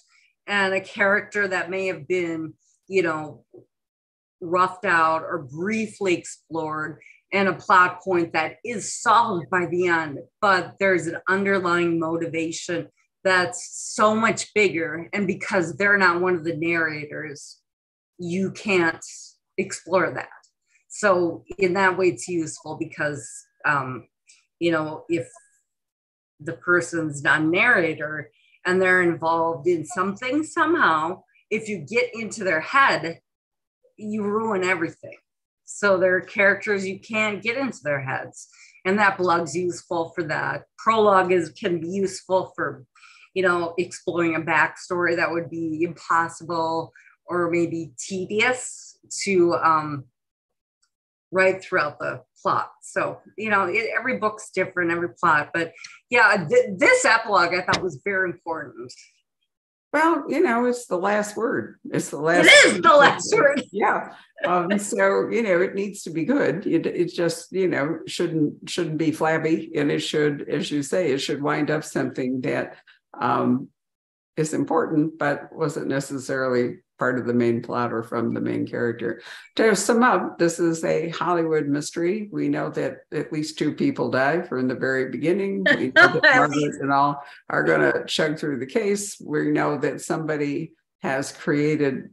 and a character that may have been, you know, roughed out or briefly explored and a plot point that is solved by the end, but there's an underlying motivation that's so much bigger. And because they're not one of the narrators, you can't explore that. So, in that way, it's useful because, um, you know, if the person's not narrator and they're involved in something somehow, if you get into their head, you ruin everything. So there are characters you can't get into their heads. And that blog's useful for that. Prologue is can be useful for, you know, exploring a backstory that would be impossible or maybe tedious to um, write throughout the plot. So, you know, it, every book's different, every plot. But yeah, th- this epilogue I thought was very important. Well, you know, it's the last word. It's the last. It is the last word. yeah. Um, so you know, it needs to be good. It, it just you know shouldn't shouldn't be flabby, and it should, as you say, it should wind up something that um, is important, but wasn't necessarily part of the main plot or from the main character. To sum up, this is a Hollywood mystery. We know that at least two people die from the very beginning. We know that Margaret and all are going to chug through the case. We know that somebody has created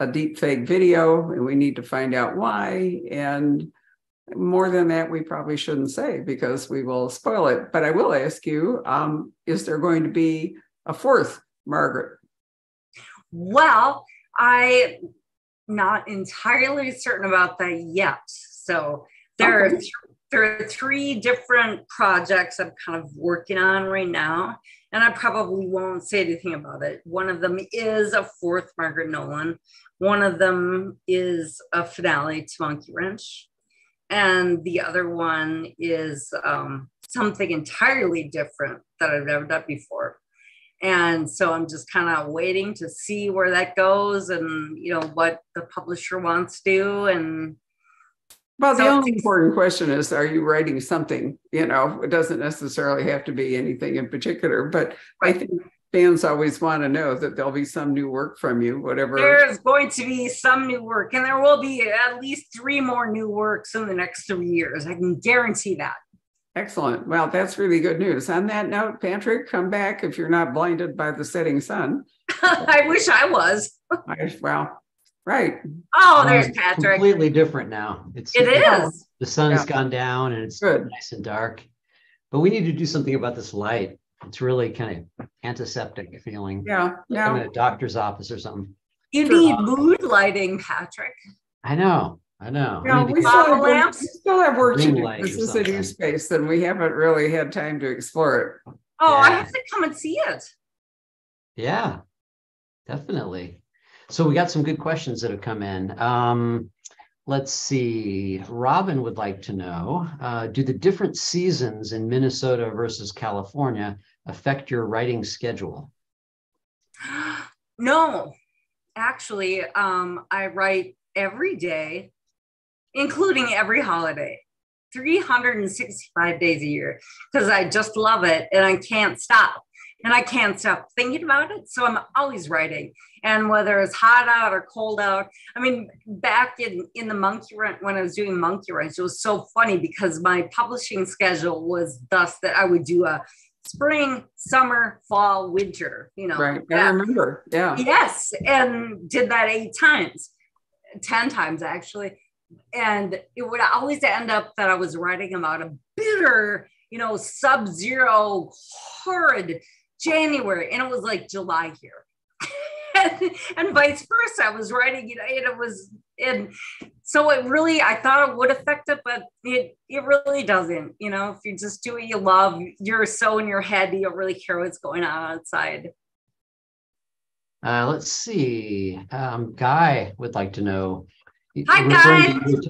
a deep fake video and we need to find out why. And more than that, we probably shouldn't say because we will spoil it. But I will ask you um, is there going to be a fourth Margaret? Well, I'm not entirely certain about that yet. So there okay. are th- there are three different projects I'm kind of working on right now, and I probably won't say anything about it. One of them is a fourth Margaret Nolan. One of them is a finale to Monkeewrench, and the other one is um, something entirely different that I've never done before. And so i'm just kind of waiting to see where that goes and you know what the publisher wants to do and well the so only important question is are you writing something? You know it doesn't necessarily have to be anything in particular but i think fans always want to know that there'll be some new work from you whatever there's going to be some new work and there will be at least three more new works in the next three years i can guarantee that Excellent. Well, that's really good news. On that note, Patrick, come back if you're not blinded by the setting sun. I wish I was. I, well, right. Oh, there's Patrick. Completely different now. It's it is. The sun's yeah. gone down and it's good. nice and dark. But we need to do something about this light. It's really kind of antiseptic feeling. Yeah. yeah. I'm in a doctor's office or something. You need mood lighting, Patrick. I know. I know. Yeah, we, still have, lamps. we still have work to do. This is a new space, and we haven't really had time to explore it. Oh, yeah. I have to come and see it. Yeah, definitely. So we got some good questions that have come in. Um, let's see. Robin would like to know: uh, Do the different seasons in Minnesota versus California affect your writing schedule? No, actually, um, I write every day including every holiday. 365 days a year because I just love it and I can't stop. And I can't stop thinking about it. So I'm always writing. And whether it's hot out or cold out, I mean, back in, in the Monkeewrench, when I was doing Monkeewrench, it was so funny because my publishing schedule was thus that I would do a spring, summer, fall, winter, you know. Right. I remember. Yeah. Yes. And did that eight times, 10 times actually and it would always end up that I was writing about a bitter, you know, sub zero, horrid January, and it was like July here. and, and, vice versa. I was writing, you know, and it was, and so it really, I thought it would affect it, but it it really doesn't. You know, if you just do what you love, you're so in your head, you don't really care what's going on outside. Uh, let's see. Um, Guy would like to know Hi, guys.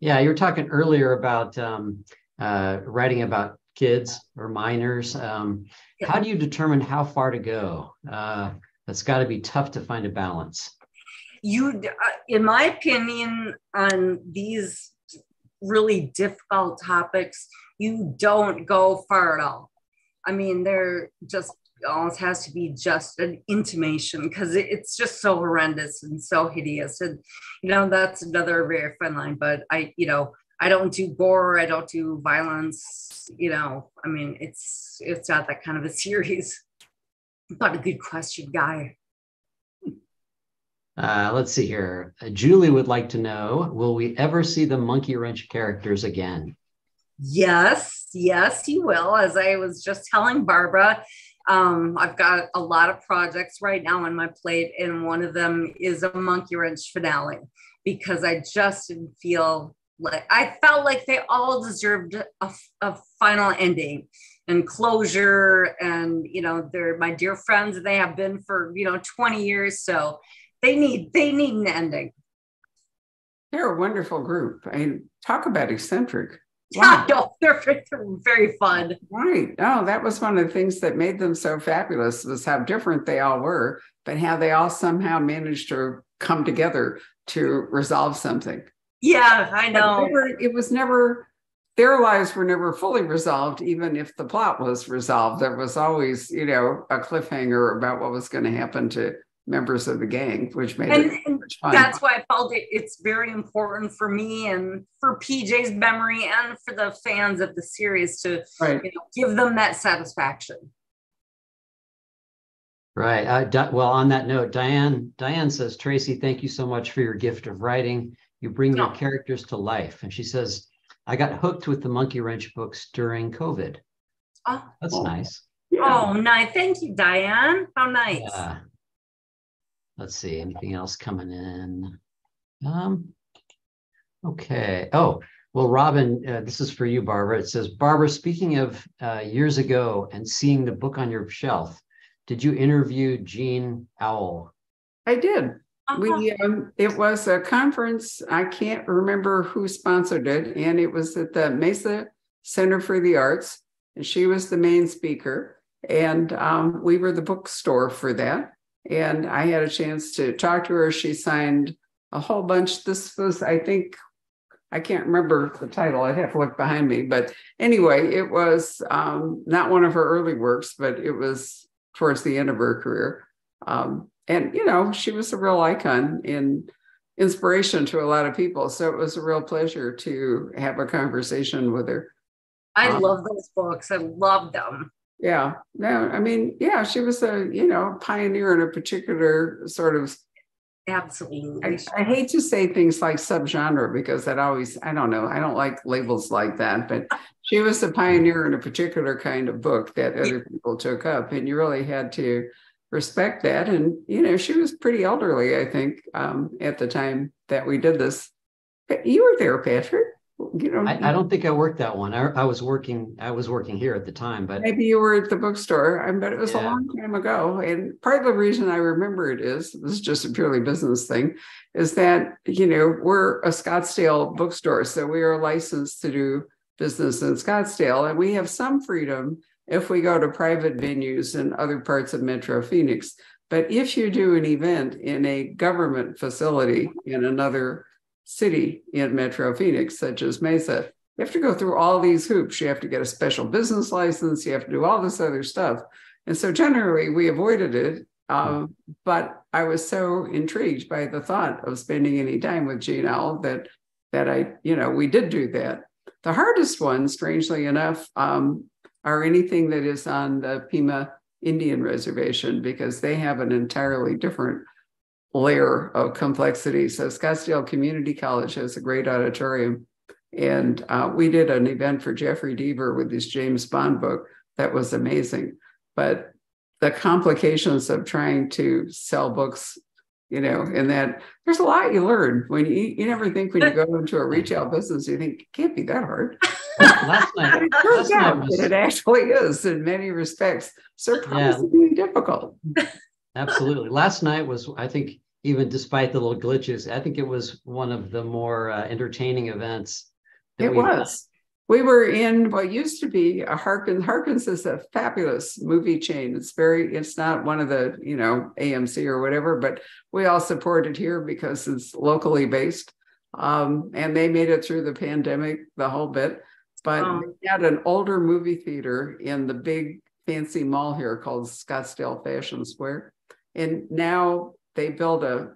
Yeah, you were talking earlier about um, uh, writing about kids or minors. Um, yeah. How do you determine how far to go? Uh, that's got to be tough to find a balance. You, uh, in my opinion, on these really difficult topics, you don't go far at all. I mean, they're just almost has to be just an intimation because it's just so horrendous and so hideous. And, you know, that's another very fine line. But I, you know, I don't do gore, I don't do violence, you know, I mean, it's it's not that kind of a series. But a good question, guy. Uh, let's see here. Uh, Julie would like to know Will we ever see the Monkeewrench characters again? Yes, yes, you will. As I was just telling Barbara, um, I've got a lot of projects right now on my plate, and one of them is a Monkeewrench finale because I just didn't feel like I felt like they all deserved a, a final ending and closure. And you know, they're my dear friends, they have been for you know 20 years, so they need they need an ending. They're a wonderful group. I mean, talk about eccentric. Wow. Yeah, no, they're, they're very fun. Right. Oh, that was one of the things that made them so fabulous was how different they all were, but how they all somehow managed to come together to resolve something. Yeah, I know. Never, it was never their lives were never fully resolved, even if the plot was resolved. There was always, you know, a cliffhanger about what was going to happen to members of the gang, which made and, it fun. That's why I felt it, it's very important for me and for PJ's memory and for the fans of the series to right. you know, give them that satisfaction. Right. Uh, Di- well, on that note, Diane Diane says, Tracy, thank you so much for your gift of writing. You bring your characters to life. And she says, I got hooked with the Monkeewrench books during COVID. Oh, that's oh. nice. Oh, nice. Thank you, Diane. How nice. Yeah. Let's see, anything else coming in? Um, okay. Oh, well, Robin, uh, this is for you, Barbara. It says, Barbara, speaking of uh, years ago and seeing the book on your shelf, did you interview Jean Auel? I did. Uh-huh. We um, it was a conference. I can't remember who sponsored it, and it was at the Mesa Center for the Arts, and she was the main speaker. And um, we were the bookstore for that. And I had a chance to talk to her. She signed a whole bunch. This was, I think, I can't remember the title. I'd have to look behind me. But anyway, it was um, not one of her early works, but it was towards the end of her career. Um, and, you know, she was a real icon in inspiration to a lot of people. So it was a real pleasure to have a conversation with her. I um, love those books. I love them yeah. No i mean yeah she was a you know pioneer in a particular sort of absolutely. I, I, hate to say things like subgenre because that always i don't know i don't like labels like that but she was a pioneer in a particular kind of book that other people took up and you really had to respect that and you know she was pretty elderly i think um, at the time that we did this. You were there patrick you know, I, I, don't think I worked that one. I, I, was working. I was working here at the time, but maybe you were at the bookstore. I but it was yeah. a long time ago. And part of the reason I remember it is this is just a purely business thing, is that you know we're a Scottsdale bookstore, so we are licensed to do business in Scottsdale, and we have some freedom if we go to private venues in other parts of Metro Phoenix. But if you do an event in a government facility in another city in Metro Phoenix, such as Mesa, you have to go through all these hoops. You have to get a special business license. You have to do all this other stuff. And so generally we avoided it. Um, but I was so intrigued by the thought of spending any time with Auel that that I, you know, we did do that. The hardest ones, strangely enough, um, are anything that is on the Pima Indian Reservation because they have an entirely different layer of complexity. So Scottsdale Community College has a great auditorium. And uh, we did an event for Jeffery Deaver with his James Bond book that was amazing. But the complications of trying to sell books, you know, and that there's a lot you learn when you, you never think when you go into a retail business, you think it can't be that hard. last night, it turns out was, that it actually is in many respects surprisingly yeah, difficult. Absolutely. Last night was, I think, even despite the little glitches, I think it was one of the more uh, entertaining events. It was we were in what used to be a Harkins. Harkins is a fabulous movie chain. It's very, it's not one of the, you know, AMC or whatever, but we all support it here because it's locally based. Um, and they made it through the pandemic, the whole bit. But um, they had an older movie theater in the big fancy mall here called Scottsdale Fashion Square. And now they build a,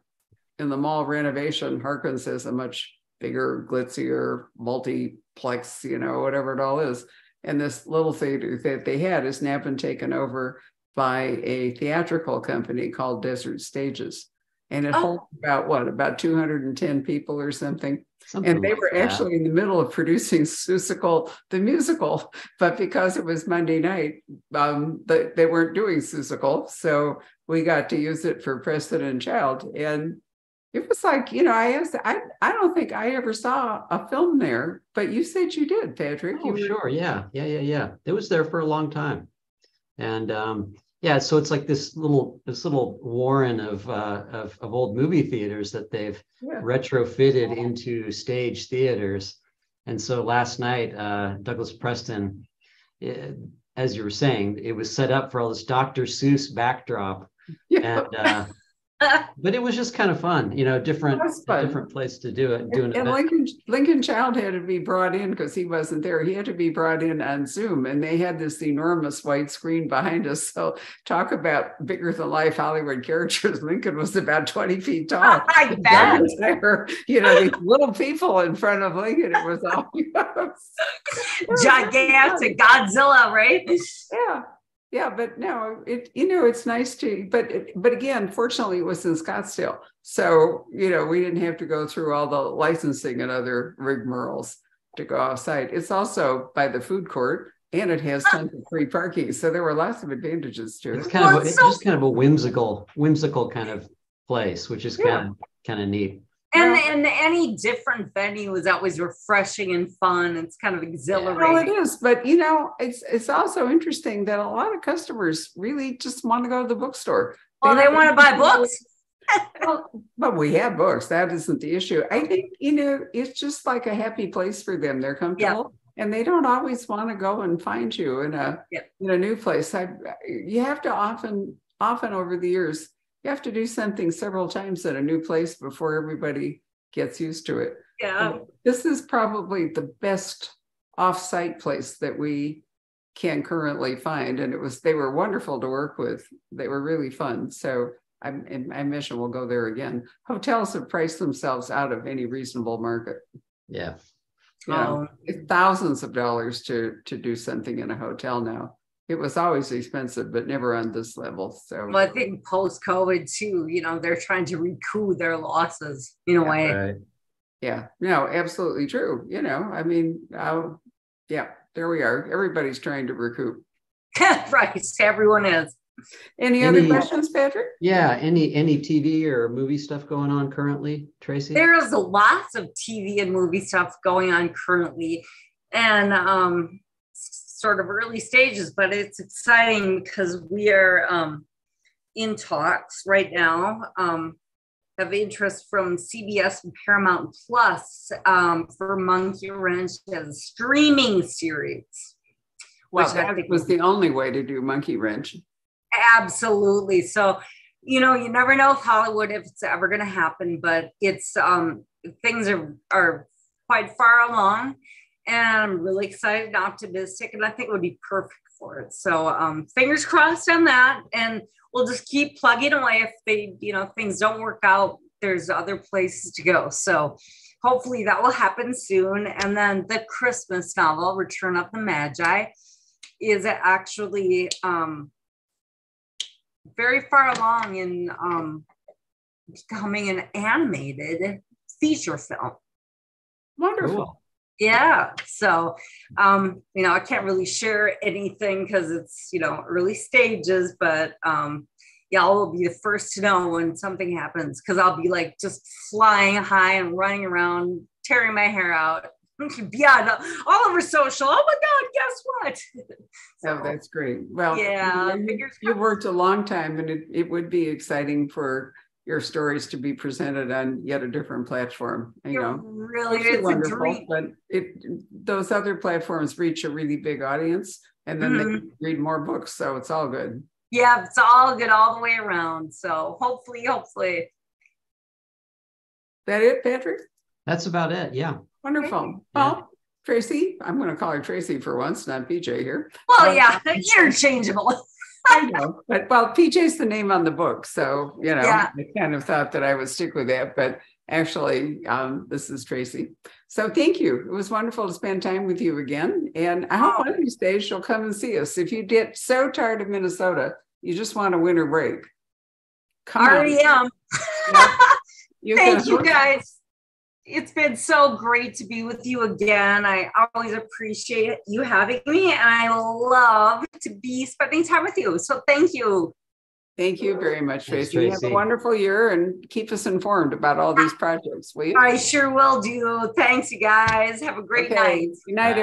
in the mall renovation, Harkins is a much bigger, glitzier, multiplex, you know, whatever it all is. And this little theater that they had has now been taken over by a theatrical company called Desert Stages. And it oh. holds about what, about 210 people or something. something and they like were that. actually in the middle of producing Seussical the musical, but because it was Monday night, um, the, they weren't doing Seussical, So we got to use it for Preston and Child. And it was like you know i asked i i don't think i ever saw a film there but you said you did patrick oh, you sure yeah yeah yeah yeah it was there for a long time and um yeah so it's like this little this little warren of uh of, of old movie theaters that they've yeah. retrofitted into stage theaters and so last night uh douglas preston it, eh, as you were saying it was set up for all this dr seuss backdrop yeah. and uh but it was just kind of fun, you know, different different place to do it. Doing and, and Lincoln Lincoln Child had to be brought in because he wasn't there. He had to be brought in on Zoom, and they had this enormous white screen behind us. So talk about bigger than life Hollywood characters. Lincoln was about twenty feet tall. I bet. There, you know, these little people in front of Lincoln. It was all gigantic Godzilla, right? Yeah yeah but no it you know it's nice to but but again fortunately it was in scottsdale. So you know we didn't have to go through all the licensing and other rigmaroles to go outside. It's also by the food court and it has tons of free parking. So there were lots of advantages to it. It's kind well, of it's so- just kind of a whimsical whimsical kind of place which is kind yeah. of kind of neat and yeah. and any different venue is always refreshing and fun. It's kind of exhilarating. Well, it is, but you know, it's it's also interesting that a lot of customers really just want to go to the bookstore. They, oh, they want to buy books. well, but we have books. That isn't the issue. I think you know it's just like a happy place for them. They're comfortable. Yeah and they don't always want to go and find you in a in a new place. I, you have to often often over the years you have to do something several times at a new place before everybody gets used to it. Yeah. And this is probably the best offsite place that we can currently find. And it was, they were wonderful to work with. They were really fun. So I'm, I imagine we'll go there again. Hotels have priced themselves out of any reasonable market. Yeah. You know, oh. thousands of dollars to to do something in a hotel now it was always expensive, but never on this level. So well, I think post COVID too, you know, they're trying to recoup their losses in a way. Right. Yeah, no, absolutely true. You know, I mean, uh, yeah, there we are. Everybody's trying to recoup. right, everyone is. Any, any, other questions, Patrick? Yeah, any any TV or movie stuff going on currently, Tracy? There is lots of TV and movie stuff going on currently, and um, sort of early stages, but it's exciting because we are um, in talks right now. Um, have interest from CBS and Paramount Plus um, for Monkeewrench as a streaming series. Well, that was the only way to do Monkeewrench. Absolutely. So, you know, you never know if Hollywood if it's ever going to happen, but it's um, things are are quite far along and I'm really excited and optimistic, and I think it would be perfect for it. So um, fingers crossed on that, and we'll just keep plugging away. If they, you know, things don't work out, there's other places to go. So hopefully that will happen soon. And then the Christmas novel, Return of the Magi, is it actually um, very far along in um, becoming an animated feature film. Wonderful. Cool. Yeah. So, um, you know, I can't really share anything because it's, you know, early stages, but um, y'all will be the first to know when something happens because I'll be like just flying high and running around, tearing my hair out. Yeah, all over social. Oh my God, guess what? so, oh, that's great. Well, yeah, you, you've worked a long time and it, it would be exciting for your stories to be presented on yet a different platform. You You're know, really it's wonderful, but it those other platforms reach a really big audience, and then mm-hmm. they read more books, so it's all good. Yeah, it's all good all the way around. So hopefully, hopefully. That it, Patrick? That's about it. Yeah. Wonderful. Yeah. Well, Tracy, I'm going to call her Tracy for once, not PJ here. Well, yeah, interchangeable. I know, but well, PJ's the name on the book, so you know, yeah. I kind of thought that I would stick with that, but actually, um, this is Tracy. So thank you. It was wonderful to spend time with you again, and I hope one of these days you'll come and see us. If you get so tired of Minnesota, you just want a winter break. Come on. Yeah. You Thank you guys it's been so great to be with you again. I always appreciate you having me, and I love to be spending time with you. So thank you. Thank you very much, Tracy. Tracy. Have a wonderful year and keep us informed about all these projects, will you? I sure will do. Thanks, you guys. Have a great okay. night. Good night,